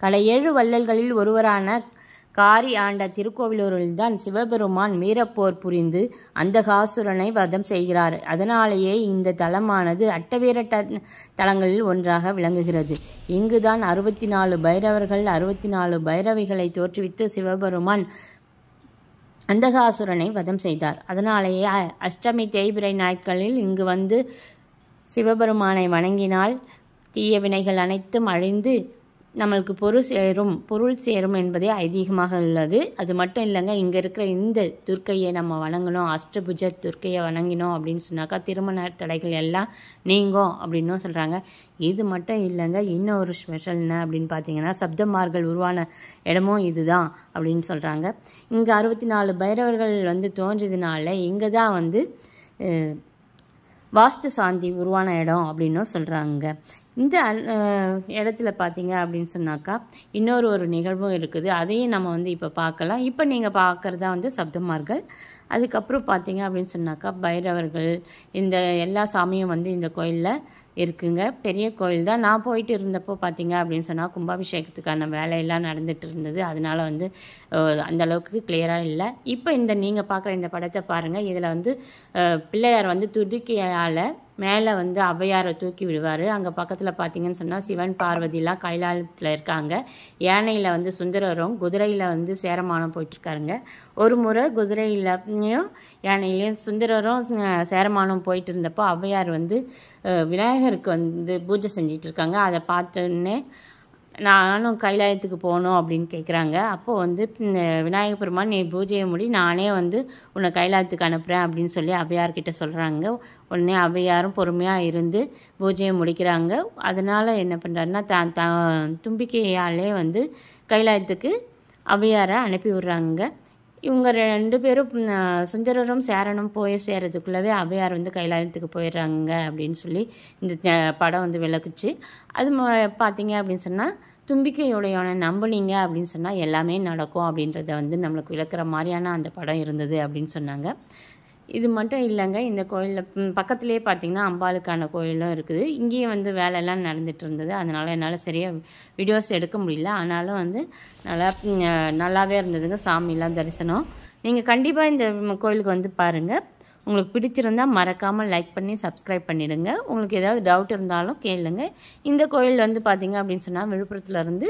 கடை ஏழு வள்ளல்களில் ஒருவரான காரி ஆண்ட திருக்கோவிலூரில்தான் சிவபெருமான் வீரப்போர் புரிந்து அந்தகாசுரனை வதம் செய்கிறார். அதனாலேயே இந்த தலமானது அட்டவீர தலங்களில் ஒன்றாக விளங்குகிறது. இங்குதான் அறுபத்தி நாலு பைரவர்கள் அறுபத்தி நாலு பைரவிகளை தோற்றுவித்து சிவபெருமான் அந்தகாசுரனை வதம் செய்தார். அதனாலேயே அஷ்டமி தேய்பிரை நாட்களில் இங்கு வந்து சிவபெருமானை வணங்கினால் தீய வினைகள் அனைத்தும் அழிந்து நம்மளுக்கு பொருள் சேரும் பொருள் சேரும் என்பதே ஐதீகமாக உள்ளது. அது மட்டும் இல்லைங்க இங்கே இருக்கிற இந்த துர்க்கையை நம்ம வணங்கணும் அஷ்டபுஜ துர்க்கையை வணங்கினோம் அப்படின்னு சொன்னாக்கா திருமண தடைகள் எல்லாம் நீங்கும் அப்படின்னும் சொல்கிறாங்க இது மட்டும் இல்லைங்க இன்னொரு ஸ்பெஷல் என்ன அப்படின்னு பார்த்தீங்கன்னா சப்தமார்கள் உருவான இடமும் இதுதான் அப்படின்னு சொல்கிறாங்க இங்கே அறுபத்தி நாலு பைரவர்கள் வந்து தோன்றதுனால இங்கே தான் வந்து வாஸ்து சாந்தி உருவான இடம் அப்படின்னும் சொல்கிறாங்க இந்த இடத்துல பார்த்தீங்க அப்படின்னு சொன்னாக்கா இன்னொரு ஒரு நிகழ்வும் இருக்குது. அதையும் நம்ம வந்து இப்போ பார்க்கலாம் இப்போ நீங்கள் பார்க்குறதா வந்து சப்தமார்கள். அதுக்கப்புறம் பார்த்தீங்க அப்படின்னு சொன்னாக்கா பைரவர்கள் இந்த எல்லா சாமியும் வந்து இந்த கோயிலில் இருக்குங்க. பெரிய கோயில் தான். நான் போயிட்டு இருந்தப்போ பார்த்தீங்க அப்படின்னு சொன்னால் கும்பாபிஷேகத்துக்கான வேலையெல்லாம் நடந்துட்டு இருந்தது. அதனால் வந்து அந்தளவுக்கு அந்த அளவுக்கு கிளியராக இல்லை. இப்போ இந்த நீங்கள் பார்க்குற இந்த படத்தை பாருங்கள் இதில் வந்து பிள்ளையார் வந்து துடுக்கியால் மேலே வந்து அவ்வையாரை தூக்கி விடுவார். அங்கே பக்கத்தில் பார்த்தீங்கன்னு சொன்னால் சிவன் பார்வதிலாம் கைலாயத்தில் இருக்காங்க. யானையில் வந்து சுந்தரரும் குதிரையில் வந்து சேரமானம் போயிட்டுருக்காருங்க. ஒரு முறை குதிரையிலையும் யானையிலையும் சுந்தரரும் சேரமானம் போயிட்டு இருந்தப்போ ஔவையார் வந்து விநாயகருக்கு வந்து பூஜை செஞ்சிட்ருக்காங்க அதை பார்த்தோன்னே நானும் கைலாயத்துக்கு போகணும் அப்படின்னு கேட்குறாங்க அப்போது வந்து இந்த விநாயக பெருமான் நீ பூஜையை முடி நானே வந்து உன்னை கைலாயத்துக்கு அனுப்புகிறேன் அப்படின்னு சொல்லி அவ்வையார்கிட்ட சொல்கிறாங்க உடனே அவ்வையாரும் பொறுமையாக இருந்து பூஜையை முடிக்கிறாங்க. அதனால் என்ன பண்ணுறாருன்னா தான் தான் தும்பிக்கையாலே வந்து கைலாயத்துக்கு அவ்வையாரை அனுப்பி விடுறாங்க. இவங்க ரெண்டு பேரும் சுந்தரரும் சேரனும் போய் சேரதுக்குள்ளவே அவ்வையார் வந்து கைலாயத்துக்கு போயிடுறாங்க அப்படின்னு சொல்லி இந்த படம் வந்து விளக்குச்சு. அது ம- பார்த்தீங்க அப்படின்னு சொன்னால் தும்பிக்கையுடையவனை நம்புனீங்க அப்படின்னு சொன்னால் எல்லாமே நடக்கும் அப்படின்றத வந்து நம்மளுக்கு விளக்குற மாதிரியான அந்த படம் இருந்தது அப்படின்னு சொன்னாங்க. இது மட்டும் இல்லைங்க. இந்த கோயிலில் பக்கத்துலேயே பார்த்தீங்கன்னா அம்பாளுக்கான கோயிலும் இருக்குது. இங்கேயும் வந்து வேலையெல்லாம் நடந்துட்டு இருந்தது. அதனால் என்னால் சரியாக வீடியோஸ் எடுக்க முடியல. ஆனாலும் வந்து நல்லா நல்லாவே இருந்ததுங்க. சாமிலாம் தரிசனம். நீங்கள் கண்டிப்பாக இந்த கோயிலுக்கு வந்து பாருங்கள் உங்களுக்கு பிடிச்சிருந்தா மறக்காமல் லைக் பண்ணி சப்ஸ்கிரைப் பண்ணிவிடுங்க உங்களுக்கு ஏதாவது டவுட் இருந்தாலும் கேளுங்க. இந்த கோயில் வந்து பார்த்திங்க அப்படின்னு சொன்னால் விழுப்புரத்துலேருந்து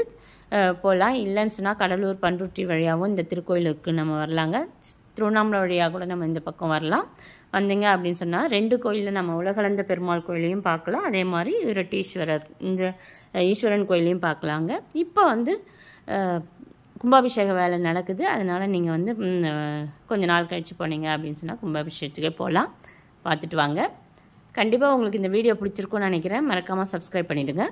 போகலாம் இல்லைன்னு சொன்னால் கடலூர் பண்ருட்டி வழியாகவும் இந்த திருக்கோயிலுக்கு நம்ம வரலாங்க. திருவண்ணாமலை வழியாக கூட நம்ம இந்த பக்கம் வரலாம். வந்தீங்க அப்படின்னு சொன்னால் ரெண்டு கோயிலில் நம்ம உலகளந்த பெருமாள் கோயிலையும் பார்க்கலாம். அதே மாதிரி இரட்டீஸ்வரர் இந்த ஈஸ்வரன் கோயிலையும் பார்க்கலாங்க இப்போ வந்து கும்பாபிஷேக வேலை நடக்குது. அதனால் நீங்கள் வந்து கொஞ்ச நாள் கழித்து போனீங்க அப்படின்னு சொன்னால் கும்பாபிஷேகத்துக்கே போகலாம் பார்த்துட்டு வாங்க. கண்டிப்பாக உங்களுக்கு இந்த வீடியோ பிடிச்சிருக்கும்னு நினைக்கிறேன். மறக்காமல் சப்ஸ்கிரைப் பண்ணிவிடுங்க